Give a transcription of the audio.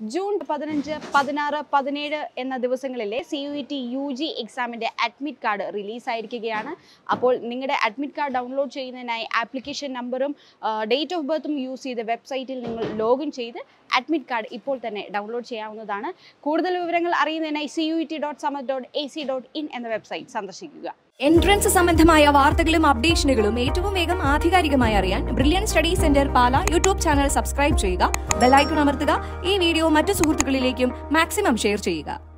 June പതിനഞ്ച് പതിനാറ് പതിനേഴ് എന്ന ദിവസങ്ങളിലെ C U T U G എക്സാമിന്റെ അഡ്മിറ്റ് കാർഡ് റിലീസായിരിക്കുകയാണ് അപ്പോൾ നിങ്ങളുടെ അഡ്മിറ്റ് കാർഡ് ഡൗൺലോഡ് ചെയ്യുന്നതിനായി ആപ്ലിക്കേഷൻ നമ്പറും ഡേറ്റ് ഓഫ് ബർത്തും യൂസ് ചെയ്ത് വെബ്സൈറ്റിൽ നിങ്ങൾ ലോഗിൻ ചെയ്ത് അഡ്മിറ്റ് കാർഡ് ഇപ്പോൾ തന്നെ ഡൗൺലോഡ് ചെയ്യാവുന്നതാണ്. കൂടുതൽ വിവരങ്ങൾ അറിയുന്നതിന് C U T dot Samarth dot A C dot in എന്ന വെബ്സൈറ്റ് സന്ദർശിക്കുക. എൻട്രൻസ് സംബന്ധമായ വാർത്തകളും അപ്ഡേഷനുകളും ഏറ്റവും വേഗം ആധികാരികമായി അറിയാൻ Brilliant study centre Pala YouTube channel subscribe ചെയ്യുക. ബെലൈക്കൺ അമർത്തുക. ഈ വീഡിയോ മറ്റു സുഹൃത്തുക്കളിലേക്കും മാക്സിമം ഷെയർ ചെയ്യുക.